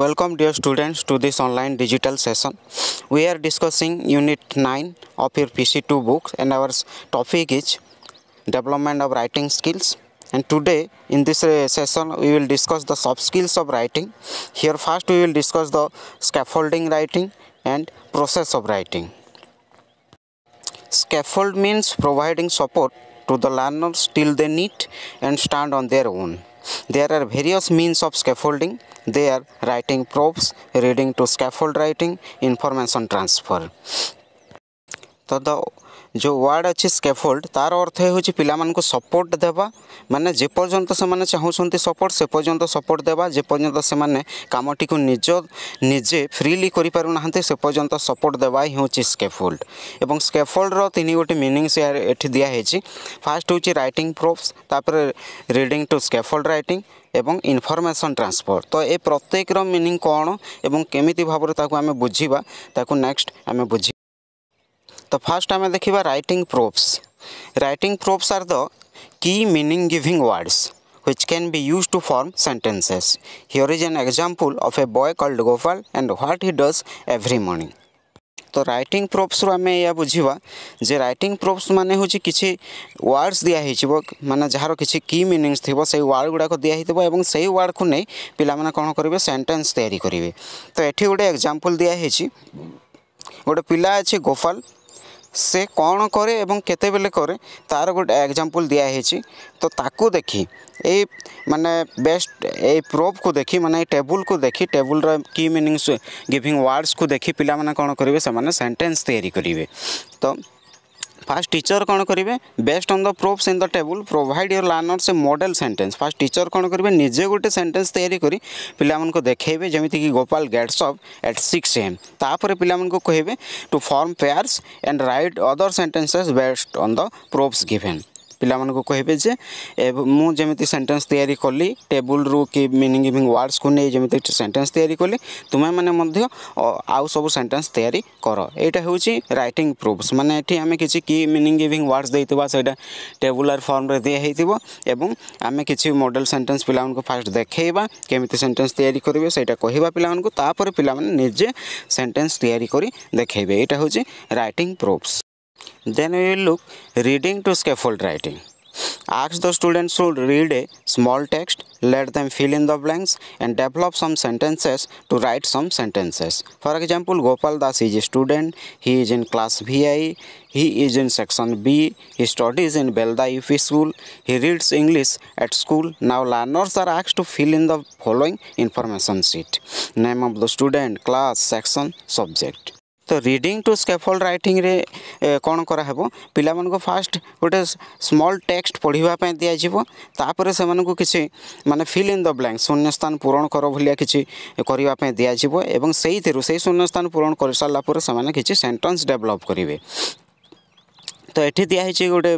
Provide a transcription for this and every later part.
Welcome dear students to this online digital session. We are discussing unit 9 of your PC2 book and our topic is development of writing skills and today in this uh, session we will discuss the soft skills of writing. Here first we will discuss the scaffolding writing and process of writing. Scaffold means providing support to the learners till they need and stand on their own. There are various means of scaffolding. They are writing probes, reading to scaffold writing, information transfer. So the ଯେଉଁ word ଅଛି scaffold ତାର ଅର୍ଥ ହେଉଛି ପିଲାମାନଙ୍କୁ support ଦେବା ମାନେ ଯେପର୍ଯ୍ୟନ୍ତ ସେମାନେ ଚାହୁଁଛନ୍ତି ସପୋର୍ଟ ସେ ପର୍ଯ୍ୟନ୍ତ ସପୋର୍ଟ ଦେବା ଯେପର୍ଯ୍ୟନ୍ତ ସେମାନେ କାମଟିକୁ ନିଜ ନିଜେ ଫ୍ରିଲି କରିପାରୁନାହାନ୍ତି ସେ ପର୍ଯ୍ୟନ୍ତ ସପୋର୍ଟ ଦେବା ହେଉଛି ସ୍କେଫୋଲ୍ଡ ଏବଂ ସ୍କେଫୋଲ୍ଡର ତିନି ଗୋଟି ମିନିଂସ୍ ଏଠି ଦିଆହେଇଛି ଫାର୍ଷ୍ଟ ହେଉଛି ରାଇଟିଂ ପ୍ରୋପ୍ସ ତାପରେ ରିଡ଼ିଂ ଟୁ ସ୍କେଫୋଲ୍ଡ ରାଇଟିଂ ଏବଂ ଇନଫର୍ମେସନ୍ ଟ୍ରାନ୍ସଫର୍ ତ ଏ ପ୍ରତ୍ୟେକର ମିନିଂ କ'ଣ ଏବଂ କେମିତି ଭାବରେ ତାକୁ ଆମେ ବୁଝିବା ତାକୁ ନେକ୍ସଟ ଆମେ ବୁଝିବା ତ ଫାର୍ଷ୍ଟ ଆମେ ଦେଖିବା writing props writing props are the key meaning giving words which can be used to form sentences. Here is an example of a boy called Gopal and what he does every morning. तो writing प्रोप्सरू आम या बुझा जे writing props मैंने हूँ कि words दिहु मैंने jar किसी की मिनिंगस थी से वार्ड गुड़ाक दिहत से वार्ड को नहीं पे कौन करेंगे सेन्टेन्स तैयारी करेंगे तो ये गोटे एक्जामपल दिहती गोटे पिला अच्छे गोपाल ସେ କ'ଣ କରେ ଏବଂ କେତେବେଳେ କରେ ତା'ର ଗୋଟେ ଏକ୍ଜାମ୍ପଲ୍ ଦିଆହେଇଛି ତ ତାକୁ ଦେଖି ଏଇ ମାନେ ବେଷ୍ଟ ଏଇ ପ୍ରୋବ୍କୁ ଦେଖି ମାନେ ଏଇ ଟେବୁଲ୍କୁ ଦେଖି ଟେବୁଲ୍ର କି ମିନିଂସ୍ ଗିଭିଂ ୱାର୍ଡ଼ସ୍କୁ ଦେଖି ପିଲାମାନେ କ'ଣ କରିବେ ସେମାନେ ସେଣ୍ଟେନ୍ସ ତିଆରି କରିବେ ତ First teacher कौन करेंगे based on the proofs in the table provide your learners a model sentence. First teacher कौन करेंगे निजे गोटे sentence तैयारी करी पिलामन को देखेबे जेमिति कि Gopal gets up at 6 am. तापर पिलामन को कहिबे to form pairs and write other sentences based on the proofs given. ପିଲାମାନଙ୍କୁ କହିବେ ଯେ ମୁଁ ଯେମିତି ସେଣ୍ଟେନ୍ସ ତିଆରି କଲି ଟେବୁଲ୍ରୁ କି ମିନିଂ ଗିଭିଂ ୱାର୍ଡ଼ସ୍କୁ ନେଇ ଯେମିତି ସେଣ୍ଟେନ୍ସ ତିଆରି କଲି ତୁମେମାନେ ମଧ୍ୟ ଆଉ ସବୁ ସେଣ୍ଟେନ୍ସ ତିଆରି କର ଏଇଟା ହେଉଛି ରାଇଟିଂ ପ୍ରୁଫ୍ସ ମାନେ ଏଠି ଆମେ କିଛି କି ମିନିଂ ଗିଭିଂ ୱାର୍ଡ଼ସ୍ ଦେଇଥିବା ସେଇଟା ଟେବୁଲାର ଫର୍ମରେ ଦିଆ ହେଇଥିବ ଏବଂ ଆମେ କିଛି ମଡ଼େଲ ସେଣ୍ଟେନ୍ସ ପିଲାମାନଙ୍କୁ ଫାଷ୍ଟ ଦେଖାଇବା କେମିତି ସେଣ୍ଟେନ୍ସ ତିଆରି କରିବେ ସେଇଟା କହିବା ପିଲାମାନଙ୍କୁ ତାପରେ ପିଲାମାନେ ନିଜେ ସେଣ୍ଟେନ୍ସ ତିଆରି କରି ଦେଖାଇବେ ଏଇଟା ହେଉଛି writing proofs Then we will look reading to scaffold writing. Ask the students to read a small text, let them fill in the blanks and develop some sentences to write some sentences. For example, Gopal Das is a student, he is in class VI, he is in section B, he studies in Belda UP school, he reads English at school. Now learners are asked to fill in the following information sheet. Name of the student, class, section, subject. ତ reading to scaffold ରାଇଟିଂରେ କ'ଣ କରାହେବ ପିଲାମାନଙ୍କୁ first ଗୋଟେ small text ପଢ଼ିବା ପାଇଁ ଦିଆଯିବ ତାପରେ ସେମାନଙ୍କୁ କିଛି ମାନେ ଫିଲ୍ ଇନ୍ ଦ ବ୍ଲାଙ୍କ ଶୂନ୍ୟସ୍ଥାନ ପୂରଣ କର ଭଳିଆ କିଛି କରିବା ପାଇଁ ଦିଆଯିବ ଏବଂ ସେଇଥିରୁ ସେଇ ଶୂନ୍ୟସ୍ଥାନ ପୂରଣ କରିସାରିଲା ପରେ ସେମାନେ କିଛି ସେଣ୍ଟେନ୍ସ ଡେଭଲପ୍ କରିବେ तो ये दिखाई गोटे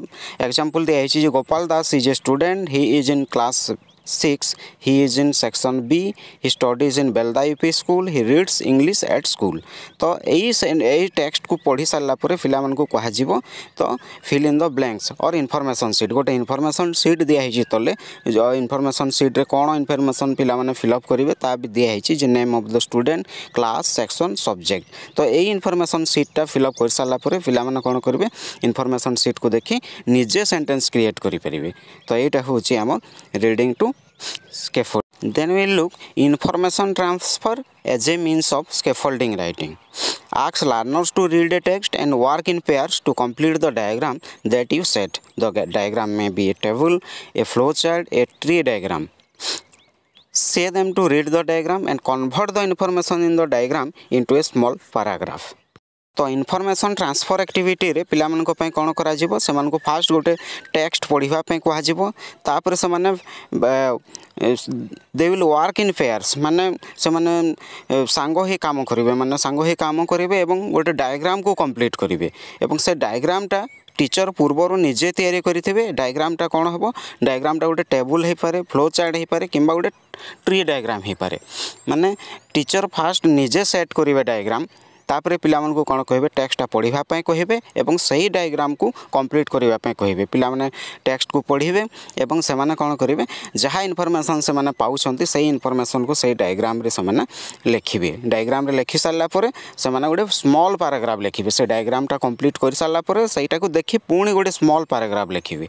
एक्जामपल दिखाई Gopal Das is a student he is in class six he is in section b he studies in belda up school he reads english at school तो यही यही टेक्स्ट को पढ़ी सारा पर पिलाମାନଙ୍କୁ କୁହାଯିବ ତ fill in the blanks or information sheet ଗୋଟେ ଇନଫର୍ମେସନ୍ ସିଟ୍ ଦିଆହେଇଛି ତଲେ ଇନଫର୍ମେସନ୍ ସିଟ୍ରେ କ'ଣ ଇନଫର୍ମେସନ୍ ପିଲାମାନେ ଫିଲ୍ଅପ୍ କରିବେ ତା ବି ଦିଆହେଇଛି ଯେ name of the student class section subject ତ ଏଇ ଇନଫର୍ମେସନ୍ ସିଟ୍ଟା ଫିଲ୍ଅପ୍ କରିସାରିଲା ପରେ ପିଲାମାନେ କ'ଣ କରିବେ ଇନଫର୍ମେସନ୍ ସିଟ୍କୁ ଦେଖି ନିଜେ ସେଣ୍ଟେନ୍ସ କ୍ରିଏଟ୍ କରିପାରିବେ ତ ଏଇଟା ହେଉଛି ଆମ reading to to scaffold. Then we look information transfer as a means of scaffolding writing. Asks learners to read a text and work in pairs to complete the diagram that you set. The diagram may be a table, a flowchart, a tree diagram. Say them to read the diagram and convert the information in the diagram into a small paragraph. तो information transfer activity रे पिला मानक पई कोन fast गोटे text पढ़िबा पई कहा जीवो तापर से they will work in pairs माने से माने सांग ही काम करेंगे माने सांग ही काम करेंगे एवं गोटे डायग्राम को कंप्लीट करेंगे एवं से डायग्रामा टीचर पूर्वर निजे या डायग्रामा कौन हम डायग्रामा गोटे टेबुल हो पारे फ्लो चार्ट हो पारे कि गोटे ट्री डायग्राम हो पारे माने टीचर फास्ट निजे सेट करेंगे डायग्राम ତାପରେ ପିଲାମାନଙ୍କୁ କ'ଣ କହିବେ ଟେକ୍ସଟଟା ପଢ଼ିବା ପାଇଁ କହିବେ ଏବଂ ସେହି ଡାଇଗ୍ରାମକୁ କମ୍ପ୍ଲିଟ୍ କରିବା ପାଇଁ କହିବେ ପିଲାମାନେ ଟେକ୍ସଟକୁ ପଢ଼ିବେ ଏବଂ ସେମାନେ କ'ଣ କରିବେ ଯାହା ଇନଫର୍ମେସନ୍ ସେମାନେ ପାଉଛନ୍ତି ସେହି ଇନଫର୍ମେସନ୍କୁ ସେହି ଡାଇଗ୍ରାମରେ ସେମାନେ ଲେଖିବେ ଡାଇଗ୍ରାମରେ ଲେଖି ସାରିଲା ପରେ ସେମାନେ ଗୋଟେ ସ୍ମଲ୍ ପାରାଗ୍ରାଫ ଲେଖିବେ ସେ ଡାଇଗ୍ରାମଟା କମ୍ପ୍ଲିଟ୍ କରିସାରିଲା ପରେ ସେଇଟାକୁ ଦେଖି ପୁଣି ଗୋଟେ ସ୍ମଲ୍ ପାରାଗ୍ରାଫ ଲେଖିବେ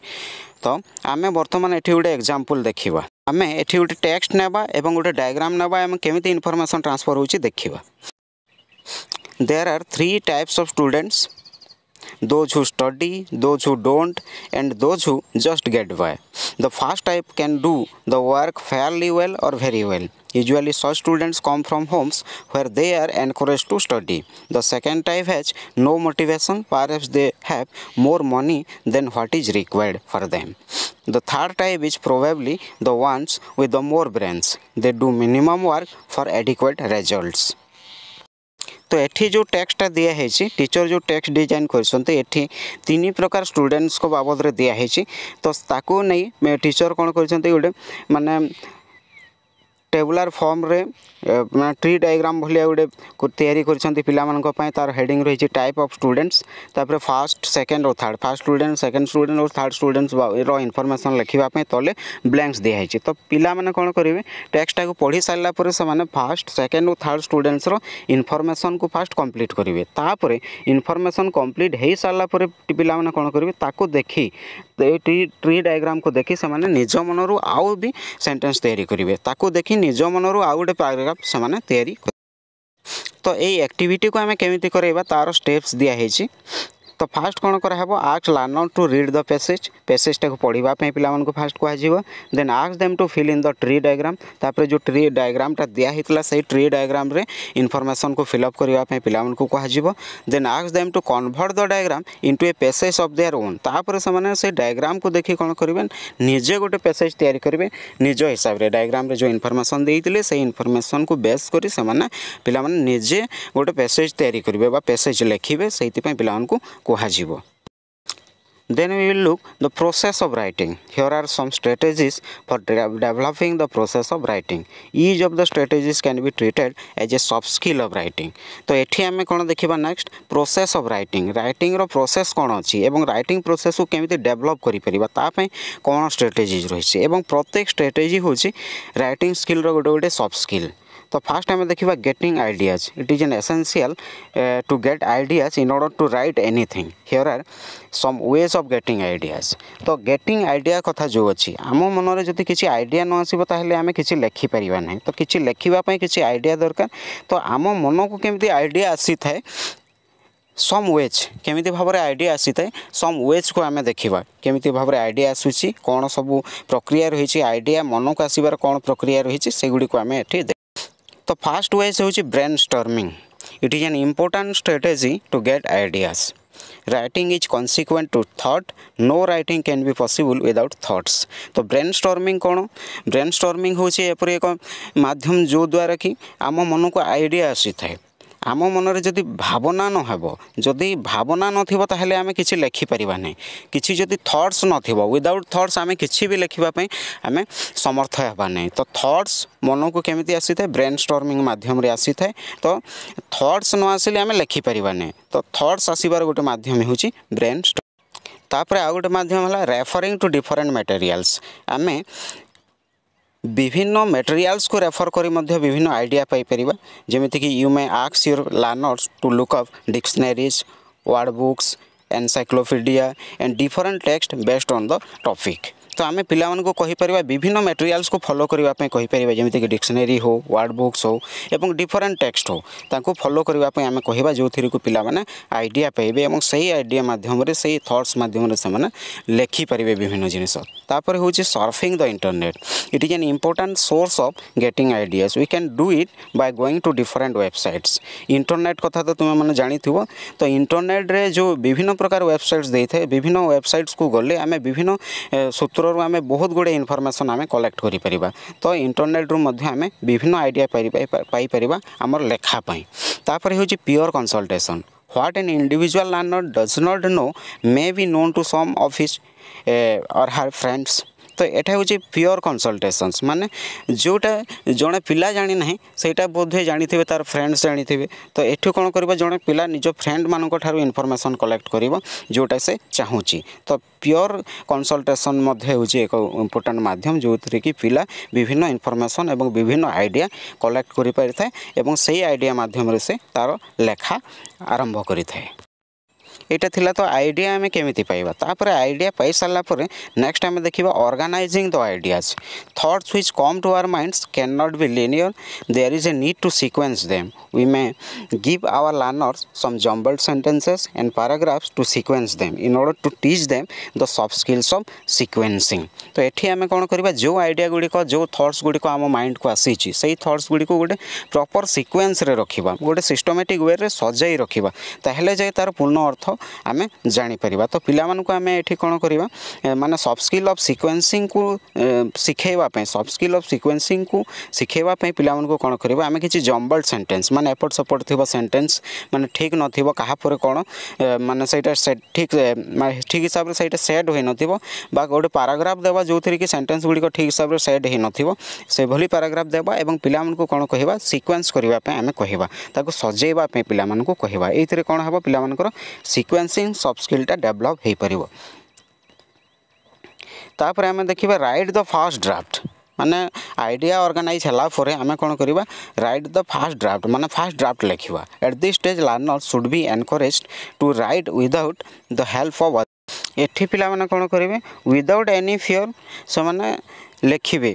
ତ ଆମେ ବର୍ତ୍ତମାନ ଏଠି ଗୋଟେ ଏକ୍ଜାମ୍ପଲ୍ ଦେଖିବା ଆମେ ଏଠି ଗୋଟେ ଟେକ୍ସଟ ନେବା ଏବଂ ଗୋଟେ ଡାଇଗ୍ରାମ ନେବା ଏବଂ କେମିତି ଇନଫର୍ମେସନ୍ ଟ୍ରାନ୍ସଫର୍ ହେଉଛି ଦେଖିବା There are three types of students those who study, those who don't, and those who just get by. The first type can do the work fairly well or very well. Usually such students come from homes where they are encouraged to study. The second type has no motivation, perhaps they have more money than what is required for them. The third type is probably the ones with the more brains. They do minimum work for adequate results. তো এটি যে টেক্সটটা দিয়া হয়েছে টিচর যে text design করছেন এটি তিন প্রকার স্টুডেন্টস বাবদরে দিয়া হয়েছে তো তাকে নেই টিচর কোণ করছেন গোটে মানে टेबुलार फर्म्रे ट्री डायग्राम भाया गोटे तैयारी कर पाई तार हेडिंग रही टाइप अफ स्टूडेंट्स तापर फास्ट सेकेंड और third first student second student और थार्ड स्टूडेंट्स इनफर्मेसन लिखापी तले ब्लांक्स दिखाई तो पाने कौन करेंगे टेक्सटा को पढ़ी सारापर से फास्ट सेकेंड और थार्ड स्टूडेंट्स इनफर्मेसन को फास्ट कम्प्लीट करेंगे तापर इनफर्मेसन कम्प्लीट हो सारापर पाने कौन करेंगे ताको देखी ଏଇ ଟ୍ରି ଟ୍ରି ଡାଇଗ୍ରାମକୁ ଦେଖି ସେମାନେ ନିଜ ମନରୁ ଆଉ ବି ସେଣ୍ଟେନ୍ସ ତିଆରି କରିବେ ତାକୁ ଦେଖି ନିଜ ମନରୁ ଆଉ ଗୋଟେ ପାରାଗ୍ରାଫ୍ ସେମାନେ ତିଆରି ତ ଏଇ ଆକ୍ଟିଭିଟିକୁ ଆମେ କେମିତି କରାଇବା ତା'ର ଷ୍ଟେପ୍ସ ଦିଆହେଇଛି तो फास्ट कौन कराव asks learn to read the passage पेसेजटा को पढ़ापी पाला फास्ट कह दे asks them to fill in the tree diagram तापर जो ट्री डायग्रामा दिहला से ट्री डायग्राम इनफर्मेसन को फिलअप करने पाला कहन asks them to convert the diagram into a passage of their own तापर से डायग्राम को देखिए कौन करेंगे निजे गोटे पेसेज तैयारी करेंगे निज हिसाब से डायग्राम जो इनफर्मेशन देते से इनफर्मेसन को बेस कर पाने गोटे पेसेज तैयारी करेंगे पेसेज लिखे से पाला କୁହାଯିବ then we will look the process of writing here are some strategies for de developing the process of writing each of the strategies can be treated as a soft skill of writing तो एठी आमे कोन देखिबा next process of writing writing row process कोन अछि एवं writing process को केमिते develop करि परिबा ता पई कोन स्ट्रेटेजीज रहिछि एवं प्रत्येक स्ट्रेटेजी होछि राइटिंग स्किल रो गोटे गोटे सॉफ्ट स्किल तो फास्ट आम देखा getting ideas it is an essential to get ideas in order to write anything here are some ways of getting ideas तो गेटिंग आइडिया कथा जो अच्छी आम मन में जो किसी आइडिया न आसो आम किसी लेखिपर ना तो किसी लेखापी कि आइडिया दरकार तो आम मन को कमी आइडिया आसी थाए ସମ୍ ୱେଜ୍ କେମିତି ଭାବରେ ଆଇଡ଼ିଆ ଆସିଥାଏ ସମ୍ ୱେଜ୍କୁ ଆମେ ଦେଖିବା କେମିତି ଭାବରେ ଆଇଡ଼ିଆ प्रक्रिया रही आईडिया मन को आसबार कौन प्रक्रिया रही से गुड़ी को आम ये तो फास्ट वेज हूँ brainstorming it is an important strategy to get ideas writing is consequent to thought no write can be possible without thoughts तो ब्रेन स्टर्मिंग कौन ब्रेन स्टर्मिंग हूँ एपरी एक मध्यम जो द्वारा कि आम मन को आईडिया आसी थाए ଆମ ମନରେ ଯଦି ଭାବନା ନ ହେବ ଯଦି ଭାବନା ନଥିବ ତାହେଲେ ଆମେ କିଛି ଲେଖିପାରିବା ନାହିଁ କିଛି ଯଦି ଥଟ୍ସ ନଥିବ ୱିଦାଉଟ୍ ଥଟ୍ସ ଆମେ କିଛି ବି ଲେଖିବା ପାଇଁ ଆମେ ସମର୍ଥ ହେବା ନାହିଁ ତ ଥଟ୍ସ ମନକୁ କେମିତି ଆସିଥାଏ ବ୍ରେନ୍ ଷ୍ଟର୍ମିଂ ମାଧ୍ୟମରେ ଆସିଥାଏ ତ ଥଟ୍ସ ନ ଆସିଲେ ଆମେ ଲେଖିପାରିବା ନାହିଁ ତ ଥଟ୍ସ ଆସିବାର ଗୋଟେ ମାଧ୍ୟମ ହେଉଛି ବ୍ରେନ୍ ତାପରେ ଆଉ ଗୋଟେ ମାଧ୍ୟମ ହେଲା ରେଫରିଂ ଟୁ ଡିଫରେଣ୍ଟ ମେଟେରିଆଲ୍ସ ଆମେ বিভিন্ন মেটেরিয়ালসକୁ ରେଫର କରି ମଧ୍ୟ ବିଭିନ୍ନ ଆଇଡ଼ିଆ ପାଇପାରିବା ଯେମିତିକି you may ଆକ୍ସ your learners to look up dictionaries word books encyclopedia and different text based on the topic तो आम पानी विभिन्न मेटेरियाल्स को फलो करने जमीक डिक्सनारी हो वार्ड बुक्स हो डिफरेन्ट टेक्सट हो फलो करने कह जो थी पाने आईडिया पाइबे से ही आईडिया मध्यम से ही थट्स मध्यम से लिखिपर विभिन्न जिनसपर हूँ surfing the internet it is an important source of getting ideas we can do it by going to different websites internet कथ तो तुम्हें जाथ तो इंटरनेट्रे जो विभिन्न प्रकार वेबसाइट्स देता है विभिन्न वेबसाइट्स को गले आम विभिन्न सूत्र କ୍ଷେତ୍ରରୁ ଆମେ ବହୁତ ଗୁଡ଼ିଏ ଇନଫର୍ମେସନ୍ ଆମେ କଲେକ୍ଟ କରିପାରିବା ତ ଇଣ୍ଟରନେଟ୍ରୁ ମଧ୍ୟ ଆମେ ବିଭିନ୍ନ ଆଇଡ଼ିଆ ପାଇପାରିବା ଆମର ଲେଖା ପାଇଁ ତାପରେ ହେଉଛି peer consultation what an individual learner does not know may be known to some of his uh, or her friends ତ ଏଇଟା ହେଉଛି ପିଓର କନସଲଟେସନ୍ସ ମାନେ ଯେଉଁଟା ଜଣେ ପିଲା ଜାଣିନାହିଁ ସେଇଟା ବୋଧହୁଏ ଜାଣିଥିବେ ତା'ର ଫ୍ରେଣ୍ଡସ୍ ଜାଣିଥିବେ ତ ଏଠୁ କ'ଣ କରିବ ଜଣେ ପିଲା ନିଜ ଫ୍ରେଣ୍ଡମାନଙ୍କ ଠାରୁ ଇନଫର୍ମେସନ୍ କଲେକ୍ଟ କରିବ ଯେଉଁଟା ସେ ଚାହୁଁଛି ତ ପିଓର କନସଲଟେସନ୍ ମଧ୍ୟ ହେଉଛି ଏକ ଇମ୍ପୋର୍ଟାଣ୍ଟ ମାଧ୍ୟମ ଯେଉଁଥିରେ କି ପିଲା ବିଭିନ୍ନ ଇନଫର୍ମେସନ୍ ଏବଂ ବିଭିନ୍ନ ଆଇଡ଼ିଆ କଲେକ୍ଟ କରିପାରିଥାଏ ଏବଂ ସେଇ ଆଇଡ଼ିଆ ମାଧ୍ୟମରେ ସେ ତା'ର ଲେଖା ଆରମ୍ଭ କରିଥାଏ ଏଇଟା ଥିଲା ତ ଆଇଡ଼ିଆ ଆମେ କେମିତି ପାଇବା ତାପରେ ଆଇଡ଼ିଆ ପାଇସାରିଲା ପରେ ନେକ୍ସଟ ଆମେ ଦେଖିବା organising the ideas thoughts which come to our minds can not be linear there is a need to sequence them we may give our learners some jumbled sentences and paragraphs to sequence them in order to teach them the soft skills of sequencing ତ ଏଠି ଆମେ କ'ଣ କରିବା ଯେଉଁ idea ଗୁଡ଼ିକ ଯେଉଁ thoughts ଗୁଡ଼ିକ ଆମ ମାଇଣ୍ଡକୁ ଆସିଛି ସେଇ ଥଟ୍ସ ଗୁଡ଼ିକୁ ଗୋଟେ ପ୍ରପର୍ ସିକ୍ୱେନ୍ସରେ ରଖିବା ଗୋଟେ ସିଷ୍ଟମେଟିକ୍ ୱେରେ ସଜାଇ ରଖିବା ତାହେଲେ ଯାଇ ତା'ର ପୂର୍ଣ୍ଣ ଅର୍ଥ अर्थ आम जापर तो पाँच आम ये कौन कर मानने सफ्ट स्किल अफ सिक्वेन्सींग शिखेवाई सफ्ट स्किल अफ सिक्वेन्सींग शिखेवाई पे कौन करें कि जम्बल सेन्टेन्स मैंने एपट सपट थ सेन्टेन्स मैंने ठीक नापर कौन मानने से ठीक ठीक हिसाब से सेट हो नोटे पाराग्राफ देवा जो थी सेन्टेन्स गुड़िक ठीक हिसाब से सेट हो भली पाराग्राफ देवा और पिला कौन कह सिक्वेन्स करने आम कह सजेवाई पे कह कौन हम पिला ସିକ୍ୱେନ୍ସିଂ ସଫ୍ଟ ସ୍କିଲ୍ଟା ଡେଭଲପ୍ ହୋଇପାରିବ ତାପରେ ଆମେ ଦେଖିବା ରାଇଟ୍ ଦ ଫାଷ୍ଟ ଡ୍ରାଫ୍ଟ ମାନେ ଆଇଡ଼ିଆ ଅର୍ଗାନାଇଜ୍ ହେଲା ପରେ ଆମେ କ'ଣ କରିବା ରାଇଟ୍ ଦ ଫାଷ୍ଟ ଡ୍ରାଫ୍ଟ ମାନେ ଫାଷ୍ଟ ଡ୍ରାଫ୍ଟ ଲେଖିବା at the stage learner should be encouraged to write without the help of ଏଠି ପିଲାମାନେ କ'ଣ କରିବେ ୱିଦାଉଟ୍ ଏନି ଫିୟର୍ ସେମାନେ ଲେଖିବେ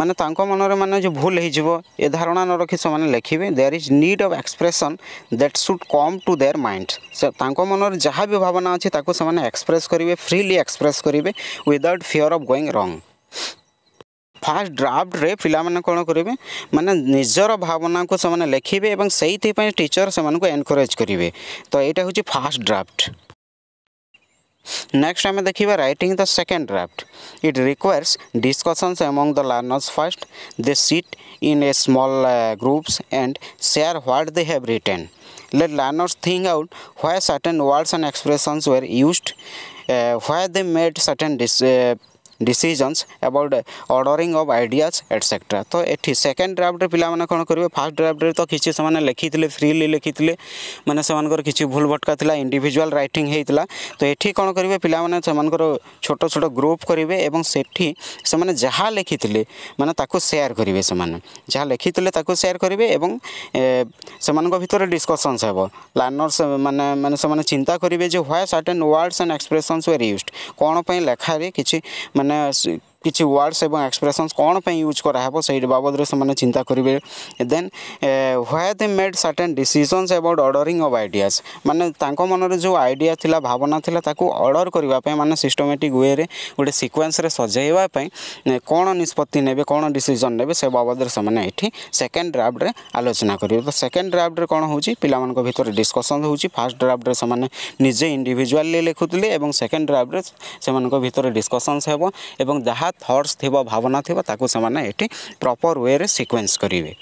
ମାନେ ତାଙ୍କ ମନରେ ମାନେ ଯେଉଁ ଭୁଲ ହେଇଯିବ ଏ ଧାରଣା ନ ରଖି ସେମାନେ ଲେଖିବେ there is need of expression that should come to their mind ସେ ତାଙ୍କ ମନରେ ଯାହା ବି ଭାବନା ଅଛି ତାକୁ ସେମାନେ ଏକ୍ସପ୍ରେସ୍ କରିବେ ଫ୍ରିଲି ଏକ୍ସପ୍ରେସ୍ କରିବେ without fear of going wrong first ଡ୍ରାଫ୍ଟରେ ପିଲାମାନେ କ'ଣ କରିବେ ମାନେ ନିଜର ଭାବନାକୁ ସେମାନେ ଲେଖିବେ ଏବଂ ସେଇଥିପାଇଁ ଟିଚର୍ ସେମାନଙ୍କୁ ଏନକରେଜ୍ କରିବେ ତ ଏଇଟା ହେଉଛି ଫାଷ୍ଟ ଡ୍ରାଫ୍ଟ Next time देखिए writing the second draft. It requires discussions among the learners first. They sit in a small uh, groups and share what they have written. Let learners think out why certain words and expressions were used, uh, why they made certain dis uh, decisions about ordering of ideas et cetera তো এটি second ড্রাফ্টে পিলামানে কোণ করবে first ড্রাফ্টরে তো কিছু সে লিখিলে freely লিখিলে মানে সে কিছু ভুল ভটকা লা ইন্ডিভিজুয়াল রাইটিং হয়েছিল তো এটি কোণ করবে পিলামানে সে ছোট ছোট গ্রুপ করবে এবং সেটি সে যা লিখিলে মানে তাকে সেয়ার করবে সে যা লিখিলে তাকে সেয়ার করবে এবং সে ভিতরে ডিসকসনস হব লার্নর্স মানে মানে সে চিন্তা করবে যে why certain words and expressions were used কোণ লেখার কিছু মানে মানে किसी वार्डस और एक्सप्रेसन कौन पर यूज कराब से बाबद से चिंता करेंगे then why they made certain decisions about ordering of idea मानने मनरे जो आईडिया भावना थी अर्डर करने मैंने सिस्टमेटिक वे गोटे सिक्वेन्स सजाइवापी कौन निष्पत्ति ने कौन डिसीजन ने बाबद से सेकेंड ड्राफ्ट्रे आलोचना करेंगे तो सेकेंड ड्राफ्ट्रे कौन हो पाला भितर डिस्कसन हो फास्ट ड्राफ्ट्रे से निजे इंडिजुआल लिखुते सेकेंड ड्राफ्ट्रे से डिस्कसन हो ଥଟ୍ସ ଥିବ ଭାବନା ଥିବ ତାକୁ ସେମାନେ ଏଠି ପ୍ରପର ୱେରେ ସିକ୍ୱେନ୍ସ କରିବେ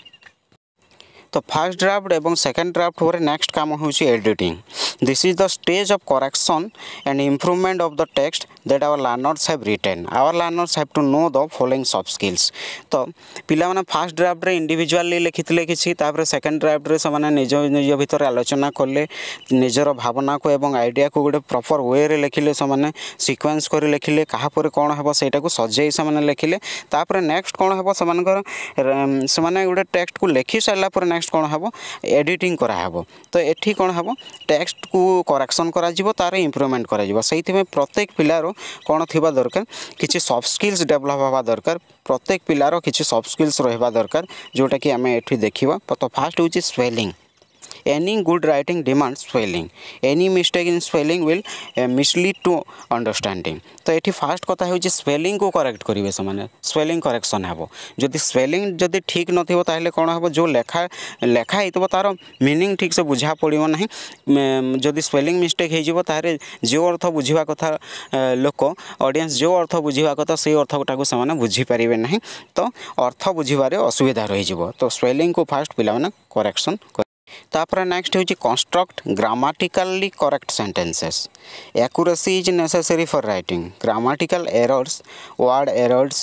तो फास्ट ड्राफ्ट और सेकेंड ड्राफ्ट पर नेक्स्ट काम हो editing this is the stage of correction and improvement of the text that our learners have written our learners have to know the following soft skills तो पाने fast draft इंडिजुआली लिखी ले किसी तापर second draft निज निज भर आलोचना कले निजर भावना को आईडिया को गोटे प्रपर व्वे लिखिले से सिक्वेन्स कर लिखिले कापुर कौन हे से सजे से लिखिले नेक्स्ट कौन हे से गोटे टेक्सट को लिखि सारापुर नेक्ट নেক্সট কোণ হব এডিটিং করা হব তো এটি কোণ হব টেক্সট কু করেকশন করা যাব তার ইম্প্রুভমেন্ট করা যাব সেইপাই প্রত্যেক পিলার কোণ থাকা দরকার কিছু সফট স্কিলস ডেভেলপ হওয়া দরকার প্রত্যেক পিলার কিছু সফট স্কিলস রহবা দরকার যেটা কি আমি এটি দেখিবা তো ফার্স্ট হচ্ছে spelling any good writing demand spelling any mistake in spelling will mislead to understanding तो ये फास्ट कथ हो स्पेलींग को करेक्ट करेंगे से मैंने स्वेलींग करेक्शन हे जदि स्पेलींग जदि ठीक नाइले कौन हम जो लेखा लेखाई थोड़ा तार मिनिंग ठीक से बुझा पड़ो ना जदि स्पेलींग मिस्टेक हो जो अर्थ बुझा कथ लोक अडियस जो अर्थ बुझा कथ से अर्थटा से बुझीपारे ना तो अर्थ बुझे असुविधा रही है तो स्वेलींग को फास्ट पे करेक्शन कर ତାପରେ ନେକ୍ସଟ ହେଉଛି construct grammatically correct sentences accuracy is necessary for writing grammatical errors word errors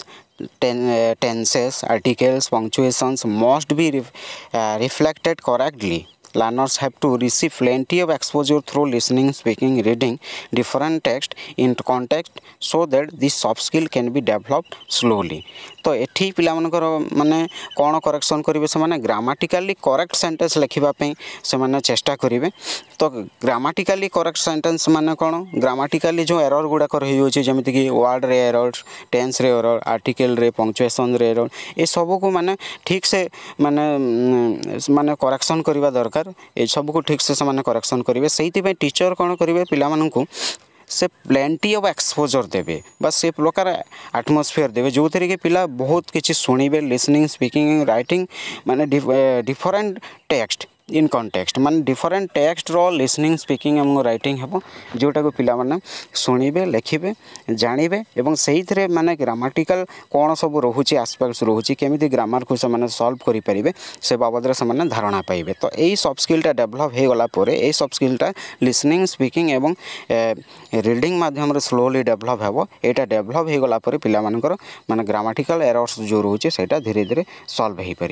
tenses, articles, punctuations must be re uh, reflected correctly learners have to receive plenty of exposure through listening, speaking, reading different text in context so that this soft skill can be developed slowly. तो ଏଠି ପିଲାମାନଙ୍କର ମାନେ କ'ଣ correction କରିବେ ସେମାନେ ଗ୍ରାମାଟିକାଲି correct sentence ଲେଖିବା ପାଇଁ ସେମାନେ ଚେଷ୍ଟା କରିବେ ତ ଗ୍ରାମାଟିକାଲି କରେକ୍ଟ ସେଣ୍ଟେନ୍ସ ମାନେ କ'ଣ ଗ୍ରାମାଟିକାଲି ଯେଉଁ ଏରର୍ ଗୁଡ଼ାକ ରହିଯାଉଛି ଯେମିତିକି ୱାର୍ଡ଼ରେ ଏରର୍ ଟେନ୍ସରେ ଏରର୍ ଆର୍ଟିକେଲରେ ପଙ୍କଚୁଏସନ୍ରେ ଏରର୍ ଏସବୁକୁ ମାନେ ଠିକ୍ ସେ ମାନେ ମାନେ କରେକ୍ସନ୍ କରିବା ଦରକାର दरकार कुछ ठीक से करेक्शन करेंगे से टीचर कौन करेंगे पिला से प्लेटी अफ एक्सपोजर देवे से प्रकार आटमस्फियर देवे जो थी कि पिला बहुत किसी शुणवे लिसनिंग स्पीकिंग रईटिंग मानने डिफरेन्ट टेक्सट ইন কন্টেক্সট মানে ডিফরেন্ট টেক্সটর লিসনিং স্পিকিং এবং রাইটিং হব যেটা পিলা মানে শুণবে লেখবে জাঁবে এবং সেইথে মানে গ্রামাটিকাল কোণ সব রয়েছে আসপেক্টস রয়েছে কমিটি গ্রামার কু সে সলভ করে পারে সে বাবদরে সে ধারণা পাইবে তো এই সব স্কিলটা ডেভেলপ হয়ে গলা পরে এই সব স্কিলটা লিসনিং স্পিকিং এবং রিডিং মাধ্যমে স্লোলি ডেভেলপ হব এটা ডেভেলপ হয়ে গলা পরে পিলা মানে গ্রামাটিকাল এরর্স যে রয়েছে সেটা ধীরে ধীরে সলভ হয়ে পার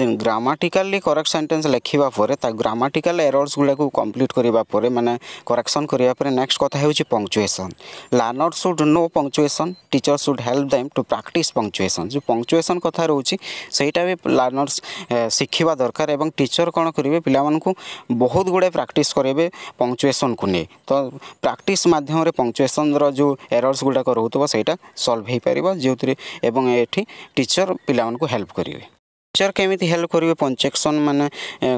ଦେନ୍ ଗ୍ରାମାଟିକାଲି କରେକ୍ଟ ସେଣ୍ଟେନ୍ସ ଲେଖିବା ପରେ ତା ଗ୍ରାମାଟିକାଲ ଏରର୍ସ ଗୁଡ଼ାକୁ କମ୍ପ୍ଲିଟ୍ କରିବା ପରେ ମାନେ କରେକ୍ସନ୍ କରିବା ପରେ ନେକ୍ସଟ କଥା ହେଉଛି punctuation learner should know punctuation teacher should help them to practise punctuation ଯେଉଁ ପଙ୍କଚୁଏସନ୍ କଥା ରହୁଛି ସେଇଟା ବି ଲର୍ଣ୍ଣର୍ସ ଶିଖିବା ଦରକାର ଏବଂ ଟିଚର କ'ଣ କରିବେ ପିଲାମାନଙ୍କୁ ବହୁତ ଗୁଡ଼ାଏ ପ୍ରାକ୍ଟିସ୍ କରାଇବେ ପଙ୍କଚୁଏସନ୍କୁ ନେଇ ତ ପ୍ରାକ୍ଟିସ୍ ମାଧ୍ୟମରେ ପଙ୍କଚୁଏସନ୍ର ଯେଉଁ ଏରର୍ସ ଗୁଡ଼ାକ ରହୁଥିବ ସେଇଟା ସଲ୍ଭ ହୋଇପାରିବ ଯେଉଁଥିରେ ଏବଂ ଏଠି ଟିଚର ପିଲାମାନଙ୍କୁ ହେଲ୍ପ କରିବେ टीचर केमी हेल्प करेंगे पंचेक्शन मैंने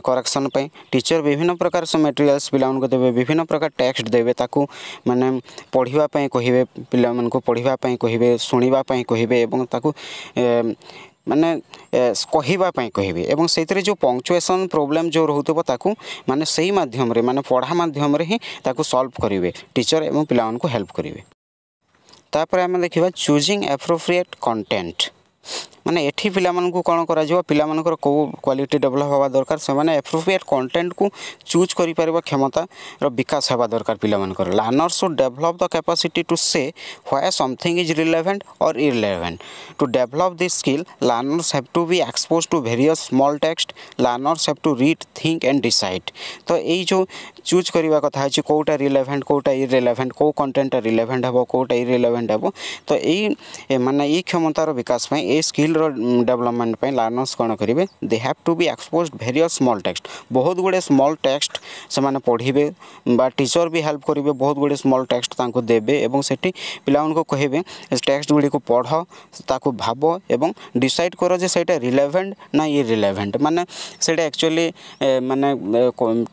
करेक्शन टीचर विभिन्न प्रकार से मेटेरियाल्स पे देवे विभिन्न प्रकार टेक्स्ट देवे मैंने पढ़ापाई कह कहे पिला पढ़ापी कहे कह कहे माने कह से जो पंक्चुएसन प्रोब्लेम जो रोक मैंने से मध्यम मैंने पढ़ा मध्यम ही सल्व करेंगे टीचर एवं पिला हेल्प करेंगे तापर आम देखा चूजिंग एप्रोप्रिएट कंटेन्ट मैंने एटी पिला कौन कर पिला कौ क्वाट डेभलप होगा दरकार से मैंने एप्रोप्रिएट कंटेट को चूज कर क्षमता रिकाश हाँ दरकार पिलाकर learners to develop the capacity to say why something is relevant और irrelevant to develop the skill learners have to be expose to various small text learners have to read think and decide तो यही जो choose करवा कथा कौटा relevant कौटा irrelevant कौ कंटेन्टा relevant हे कौटा irrelevant हे तो यही मानने यमतार विकास ये स्किल डेवलपमेंट पर लार्नर्स कौन करेंगे they have to be expose very various small text बहुत गुड़े स्मल टेक्सट से पढ़े बा टीचर भी हेल्प करेंगे बहुत गुड़े स्मल टेक्सट देखें पाँ को कहे टेक्सट गुड़ी पढ़ भाव और डिसाइड कर जैसे रिलेभेन्ट ना इ रिलेभेन्ट मैंने से एक्चुअली मानने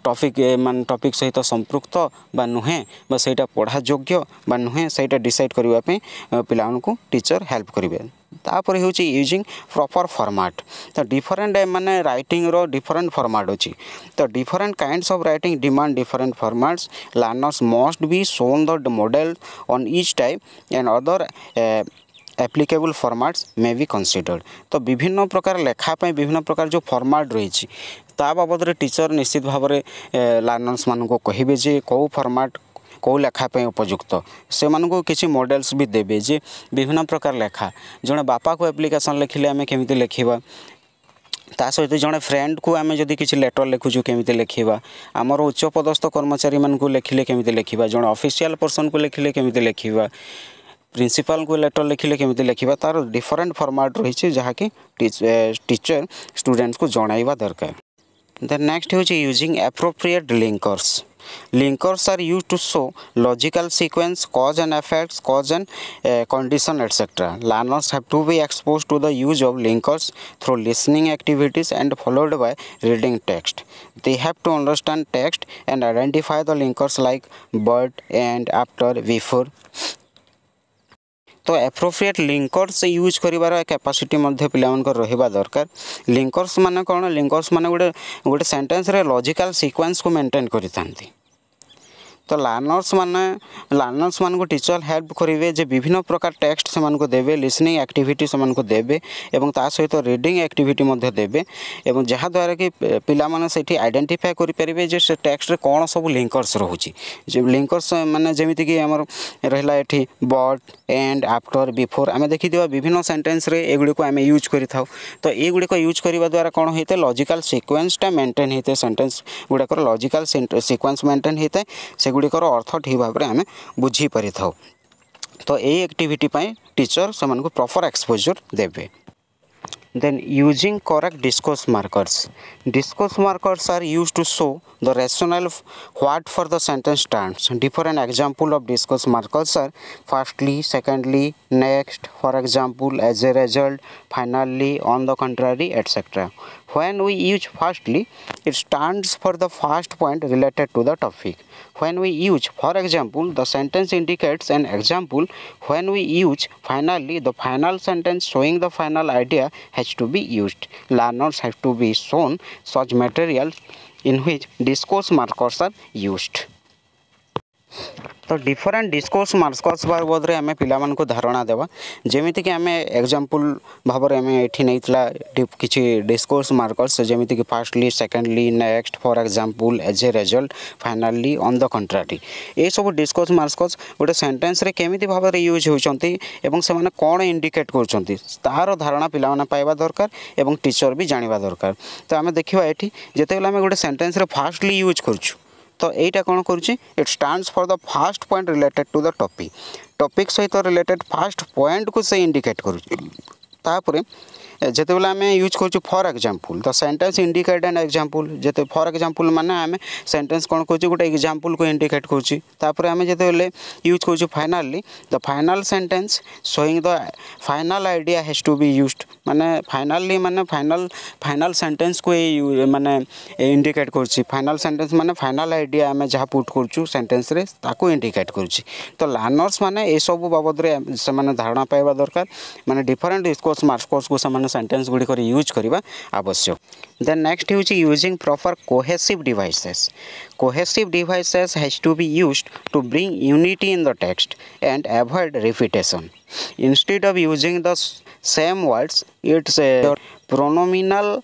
टपिक मान टपिक सहित संपुक्त नुहे से पढ़ा योग्य नुहे से डिसाइड करने पाँ टीचर हेल्प करेंगे ତାପରେ ହେଉଛି ୟୁଜିଂ ପ୍ରପର୍ ଫର୍ମାଟ୍ ତ ଡିଫରେଣ୍ଟ ମାନେ ରାଇଟିଂର ଡିଫରେଣ୍ଟ ଫର୍ମାଟ୍ ଅଛି ତ different kinds of writing demand different formats learners must be shown the model on each type and other applicable formats may be considered तो विभिन्न प्रकार लेखापी विभिन्न प्रकार जो फर्माट रही ता बाबद टीचर निश्चित भाव में लर्णर्स मानक कहे जे कौ फर्माट कौ लेखापी उपयुक्त से मूँ किसी मडेल्स भी देवे जे विभिन्न प्रकार लेखा जो बापा को आप्लिकेसन लिखले आम कमी लिखा ता सहित जड़े फ्रेंड को आम जब किसी लेटर लिखुचु केमी लिखा आमर उच्चपदस्थ कर्मचारी मानक लिखिले केमी लिखा जो अफिशियाल पर्सन को लिखिले केमी लिखा प्रिंसिपल को लेटर लिखिले केमी लिखा तार डिफरेन्ट फर्माट रही जहाँकि टीचर स्टूडेंट्स को जनवा दरकार दे नेक्स्ट हूँ using appropriate linkers Linkers are used to show logical sequence, cause and effects, cause and uh, condition etc. Learners have to be exposed to the use of linkers through listening activities and followed by reading text. They have to understand text and identify the linkers like but, and, after, before, तो appropriate linkers use करार capacity पिला रहा दरकार linkers मान कौन linkers मान गोटे गोटे सेन्टेन्स लजिकाल सिक्वेन्स को मेन्टेन करें তো লার্নর্স মানে লার্নর্স মানুষ টিচর হেল্প করবে যে বিভিন্ন প্রকার টেক্সট সে দেবে লিসনিং আক্টিভিটি সে দেবে এবং তা সহিত রিডিং আক্টিভিটি দেবে এবং যাদ্বারা কি পিলামানে সেটি আইডেন্টিফাই করে পারিবে যে সে টেক্সটরে কোণ সব লিঙ্কর্স রয়েছে যে লিঙ্কর্স মানে যেমিকি আমার রহলা এটি বট এন্ড আফটর বিফোর আমি দেখিথিবা বিভিন্ন সেন্টেন্সরে এগুড়ি আমি ইউজ করে থাও তো এগুড়ি ইউজ করা দ্বারা কোণ হয়ে লজিকাল সিকোয়েন্সটা মেন্টেন হয়ে সেন্টেন্স গুড়াকর লজিকাল সিকোয়েন্স মেন্টেন হয়ে সেগুলো गुड़िकर अर्थ ठीक भाव में आम बुझीपरि था तो ये एक्टिविटी टीचर से प्रपर एक्सपोजर देवे then using correct discourse markers discourse markers are use to show the rational what for the sentence terms different example of discourse markers are firstly secondly next for example as a result finally on the contrary etcetera when we use firstly it stands for the first point related to the topic when we use for example the sentence indicates an example when we use finally the final sentence showing the final idea has to be used learners have to be shown such materials in which discourse markers are used ତ different discourse Marcus ବାବଦରେ ଆମେ ପିଲାମାନଙ୍କୁ ଧାରଣା ଦେବା ଯେମିତିକି ଆମେ example ଭାବରେ ଆମେ ଏଠି ନେଇଥିଲା କିଛି ଡିସ୍କୋର୍ସ ମାର୍କସ୍ ଯେମିତିକି firstly secondly next for example as a result finally on the contrary ଏସବୁ ଡିସ୍କୋର୍ସ ମାର୍କସ୍ ଗୋଟେ ସେଣ୍ଟେନ୍ସରେ କେମିତି ଭାବରେ ୟୁଜ୍ ହେଉଛନ୍ତି ଏବଂ ସେମାନେ କ'ଣ ଇଣ୍ଡିକେଟ୍ କରୁଛନ୍ତି ତାହାର ଧାରଣା ପିଲାମାନେ ପାଇବା ଦରକାର ଏବଂ ଟିଚର୍ ବି ଜାଣିବା ଦରକାର ତ ଆମେ ଦେଖିବା ଏଠି ଯେତେବେଳେ ଆମେ ଗୋଟେ ସେଣ୍ଟେନ୍ସରେ ଫାର୍ଷ୍ଟଲି ୟୁଜ୍ କରୁଛୁ তো এইটা କ'ଣ କରୁଛି it stands for the first point related to the topic topic ସହିତ ରିଲେଟେଡ୍ ଫାଷ୍ଟ ପଏଣ୍ଟକୁ ସେ ଇଣ୍ଡିକେଟ୍ କରୁଛି ତାପରେ जिते आम यूज कर फर एक्जामपल तो सेन्टेन्स इंडिकेट एंड एक्जामपल जो फर एक्जामपल मैंने आम सेन्टेन्स कौन कर गोटे एक्जामपल को इंडिकेट करपर आम जितेबले यूज कर finally the final sentence so the final idea has to be use मैंने फाइनाली मैंने फाइनाल फाइनाल सेन्टेन्स को मैंने इंडिकेट कर फाइनाल सेन्टेन्स मैंने फाइनाल आइडिया आम जहाँ पुट करेन्टेन्स इंडिकेट कर तो लानर्स मैंने सब बाबद धारणा पाइबा दरकार मैंने डिफरेन्ट स्कोर्स मार्क्स को सेन्टेन्स गुड़िक यूज करवा आवश्यक देन नेक्स्ट हूँ using proper cohesive devices cohesive devices has to be use to bring unity in the text and avoid repetition instead of using the same words it's pronominal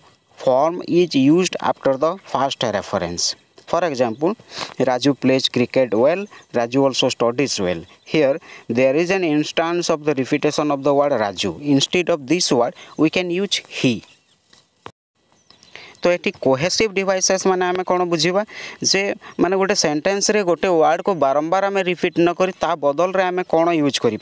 form is use after the first reference For example, Raju plays cricket well, Raju also studies well. Here, there is an instance of the repetition of the word Raju. Instead of this word, we can use he. तो ये कोहेसीव डिसे मैंने आम कौन बुझा जे मैंने गोटे sentence गोटे ward को बारंबार आम रिपीट नक ता बदल आम कौन यूज कर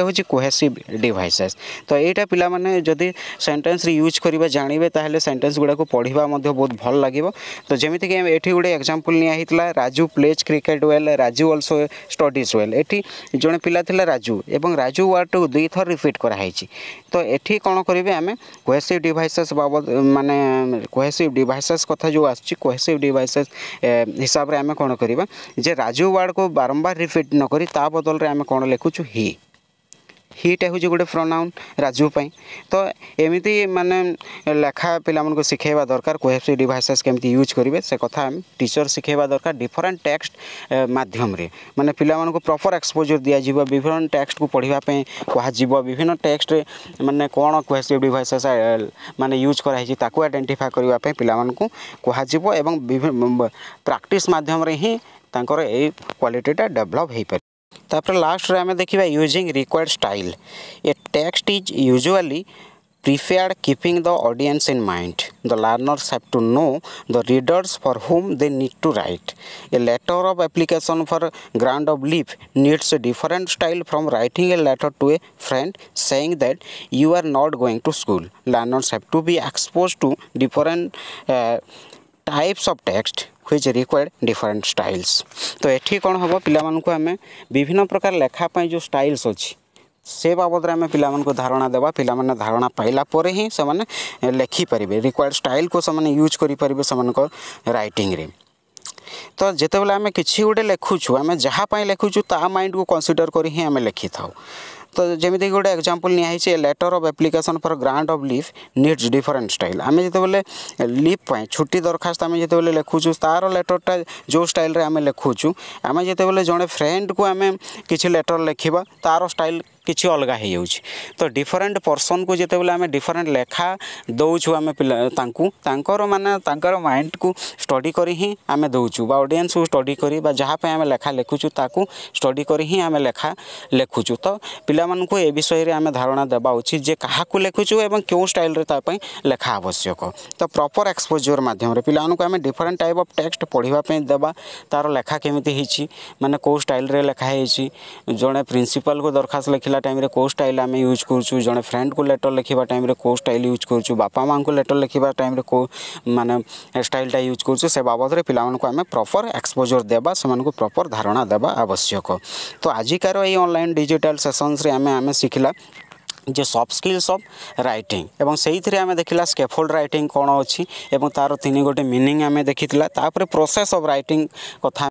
हूँ कोहेसीव डिसे तो यहाँ पे जदि सेन्टेन्स यूज करवा जानवे तो सेन्टेन्स गुड़ाक पढ़ा बहुत भल लगे तो जमीक ये गोटे एक्जामपल निया Raju plays cricket well Raju also studies well ये जो पिला थी राजू और राजू वार्ड टू दुई थर रिपीट कराई तो ये कौन करेंगे आम कोहेसीव डिसे बाबद मानने कोहेसीव कोहेसीव डिसेस क्या जो आसेसीव डिसे हिसाब से आम कौन करवा राजू वार्ड को बारंबार रिपीट नक बदल में आम कौन लिखुचु हि हिटा ହେଉଛି ଗୋଟେ ପ୍ରୋନାଉନ୍ ରାଜୁ ପାଇଁ ତ ଏମିତି ମାନେ ଲେଖା ପିଲାମାନଙ୍କୁ ଶିଖାଇବା ଦରକାର କୋହେସିଭ୍ ଡିଭାଇସେସ୍ କେମିତି ୟୁଜ୍ କରିବେ ସେ କଥା ଆମେ ଟିଚର୍ ଶିଖାଇବା ଦରକାର ଡିଫରେଣ୍ଟ ଟେକ୍ସଟ ମାଧ୍ୟମରେ ମାନେ ପିଲାମାନଙ୍କୁ ପ୍ରପର୍ ଏକ୍ସପୋଜର୍ ଦିଆଯିବ ବିଭିନ୍ନ ଟେକ୍ସଟକୁ ପଢ଼ିବା ପାଇଁ କୁହାଯିବ ବିଭିନ୍ନ ଟେକ୍ସଟରେ ମାନେ କ'ଣ କୋହେସିଭ୍ ଡିଭାଇସେସ୍ ମାନେ ୟୁଜ୍ କରାହେଇଛି ତାକୁ ଆଇଡେଣ୍ଟିଫାଏ କରିବା ପାଇଁ ପିଲାମାନଙ୍କୁ କୁହାଯିବ ଏବଂ ପ୍ରାକ୍ଟିସ୍ ମାଧ୍ୟମରେ ହିଁ ତାଙ୍କର ଏଇ କ୍ୱାଲିଟିଟା ଡେଭଲପ୍ ହୋଇପାରିବ ତାପରେ ଲାଷ୍ଟରେ ଆମେ ଦେଖିବା using required style a text is usually prepared keeping the audience in mind. The learners have to know the readers for whom they need to write. A letter of application for grant of leave needs a different style from writing a letter to a friend saying that you are not going to school. Learners have to be exposed to different uh, types of text which required different styles तो ये कौन हम पिला विभिन्न प्रकार लेखापी जो styles अच्छी से बाबद आम पाला धारणा देवा पाने धारणा पाइला ही से लिखिपर रिक्वयर्ड स्टाइल को से यूज करेंगे से रईटिंग तो जिते बिल्कुल आम कि गोटे लिखुचु आम जहाँपाई लिखुचु ता माइंड को कनसीडर करें लिखि था তো যেমিতি গোটে এক্জাম্পল নিয়া হয়েছে letter of application for grant of leave needs different style আমি যেতবে লিভ পাই ছুটি দরখাস্ত আমি যেতবে লেখুছু তার লেটরটা যে স্টাইলরে আমি লেখুছু আমি যেতবে জনে ফ্রেন্ডকু আমি কিছু লেটর লেখিবা তার স্টাইল किसी अलग हो तो डिफरेन्ट पर्सन को जिते बारे डिफरेन्ट लेखा दौचु आम पाकर मानने माइंड को स्टडी कर ही आम दौचु अडियस को स्टडी कर जहाँपाई आम लेखा लिखुचु स्टडी कर ही आम लेखा लिखुचु तो पाला ए विषय में आम धारणा देवा उचित क्या लिखुचु और क्यों स्टाइल लेखा आवश्यक तो प्रपर एक्सपोजर मध्यम पे डिफरेन्ट टाइप अफ टेक्सट पढ़ापी देवा तार लेखा केमी मैंने कोई स्टाइल लेखाई जड़े प्रिंसिपाल को दरखास्त लिखे लिखला टाइम कौ स्टाइल आम यूज करुँ जड़े फ्रेंड को लेटर लिखा टाइम कौ स्टाइल यूज करूँ बापा माँ को लेटर लिखा टाइम को मानने स्टाइलटा यूज करूँ से बाबद पाला प्रपर एक्सपोजर देवा से प्रपर धारणा देवा आवश्यक तो आजिकार ये अनलाइन डिजिटल सेसनस शिखला जो सफ्ट स्किल्स अफ एवं से आम देखा स्केफोल रईटिंग कौन अच्छी तार तीन गोटे मिनिंग आम देखी तापर प्रोसेस अफ रईटिंग कथ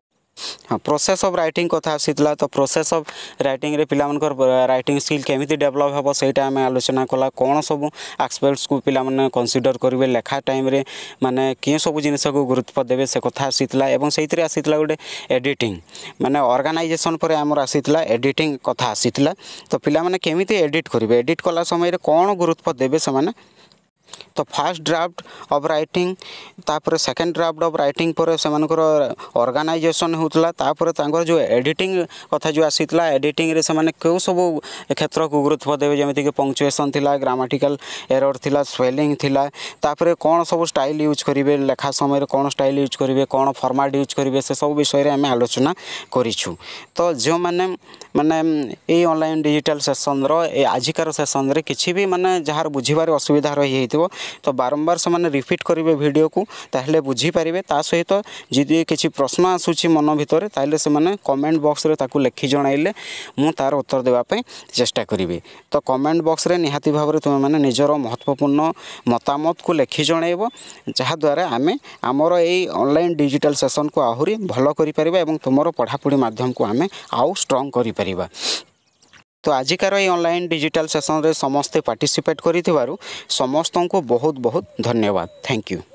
ହଁ ପ୍ରୋସେସ୍ ଅଫ୍ ରାଇଟିଂ କଥା ଆସିଥିଲା ତ ପ୍ରୋସେସ୍ ଅଫ୍ ରାଇଟିଂରେ ପିଲାମାନଙ୍କର ରାଇଟିଂ ସ୍କିଲ୍ କେମିତି ଡେଭଲପ୍ ହେବ ସେଇଟା ଆମେ ଆଲୋଚନା କଲା କ'ଣ ସବୁ ଆସ୍ପେକ୍ଟସ୍କୁ ପିଲାମାନେ କନସିଡ଼ର କରିବେ ଲେଖା ଟାଇମ୍ରେ ମାନେ କେଉଁ ସବୁ ଜିନିଷକୁ ଗୁରୁତ୍ୱ ଦେବେ ସେ କଥା ଆସିଥିଲା ଏବଂ ସେଇଥିରେ ଆସିଥିଲା ଗୋଟେ ଏଡ଼ିଟିଂ ମାନେ ଅର୍ଗାନାଇଜେସନ୍ ପରେ ଆମର ଆସିଥିଲା ଏଡ଼ିଟିଂ କଥା ଆସିଥିଲା ତ ପିଲାମାନେ କେମିତି ଏଡ଼ିଟ୍ କରିବେ ଏଡ଼ିଟ୍ କଲା ସମୟରେ କ'ଣ ଗୁରୁତ୍ୱ ଦେବେ ସେମାନେ तो ଫାର୍ଷ୍ଟ ଡ୍ରାଫ୍ଟ ଅଫ୍ ରାଇଟିଂ ତାପରେ ସେକେଣ୍ଡ ଡ୍ରାଫ୍ଟ ଅଫ୍ ରାଇଟିଂ ପରେ ସେମାନଙ୍କର ଅର୍ଗାନାଇଜେସନ୍ ହେଉଥିଲା ତାପରେ ତାଙ୍କର ଯେଉଁ ଏଡ଼ିଟିଂ କଥା ଯେଉଁ ଆସିଥିଲା ଏଡ଼ିଟିଂରେ ସେମାନେ କେଉଁ ସବୁ କ୍ଷେତ୍ରକୁ ଗୁରୁତ୍ୱ ଦେବେ ଯେମିତିକି ପଙ୍କଚୁଏସନ୍ ଥିଲା ଗ୍ରାମାଟିକାଲ୍ ଏରର୍ ଥିଲା ସ୍ପେଲିଂ ଥିଲା ତାପରେ କ'ଣ ସବୁ ଷ୍ଟାଇଲ୍ ୟୁଜ୍ କରିବେ ଲେଖା ସମୟରେ କ'ଣ ଷ୍ଟାଇଲ୍ ୟୁଜ୍ କରିବେ କ'ଣ ଫର୍ମାଟ୍ ୟୁଜ୍ କରିବେ ସେସବୁ ବିଷୟରେ ଆମେ ଆଲୋଚନା କରିଛୁ ତ ଯେଉଁମାନେ ମାନେ ଏଇ ଅନଲାଇନ୍ ଡିଜିଟାଲ୍ ସେସନ୍ର ଏ ଆଜିକାର ସେସନ୍ରେ କିଛି ବି ମାନେ ଯାହାର ବୁଝିବାରେ ଅସୁବିଧା ରହିଯାଇଥିବ ଆସିବ ତ ବାରମ୍ବାର ସେମାନେ ରିପିଟ୍ କରିବେ ଭିଡ଼ିଓକୁ ତାହେଲେ ବୁଝିପାରିବେ ତା ସହିତ ଯଦି କିଛି ପ୍ରଶ୍ନ ଆସୁଛି ମନ ଭିତରେ ତାହେଲେ ସେମାନେ କମେଣ୍ଟ ବକ୍ସରେ ତାକୁ ଲେଖି ଜଣାଇଲେ ମୁଁ ତାର ଉତ୍ତର ଦେବା ପାଇଁ ଚେଷ୍ଟା କରିବି ତ କମେଣ୍ଟ ବକ୍ସରେ ନିହାତି ଭାବରେ ତୁମେମାନେ ନିଜର ମହତ୍ତ୍ୱପୂର୍ଣ୍ଣ ମତାମତକୁ ଲେଖି ଜଣାଇବ ଯାହାଦ୍ୱାରା ଆମେ ଆମର ଏଇ ଅନଲାଇନ୍ ଡିଜିଟାଲ୍ ସେସନ୍କୁ ଆହୁରି ଭଲ କରିପାରିବା ଏବଂ ତୁମର ପଢ଼ାପଢ଼ି ମାଧ୍ୟମକୁ ଆମେ ଆଉ ଷ୍ଟ୍ରଙ୍ଗ କରିପାରିବା ତ ଆଜିକାର ଏଇ ଅନଲାଇନ୍ ଡିଜିଟାଲ୍ ସେସନ୍ରେ ସମସ୍ତେ ପାର୍ଟିସିପେଟ୍ କରିଥିବାରୁ ସମସ୍ତଙ୍କୁ ବହୁତ ବହୁତ ଧନ୍ୟବାଦ ଥ୍ୟାଙ୍କ ୟୁ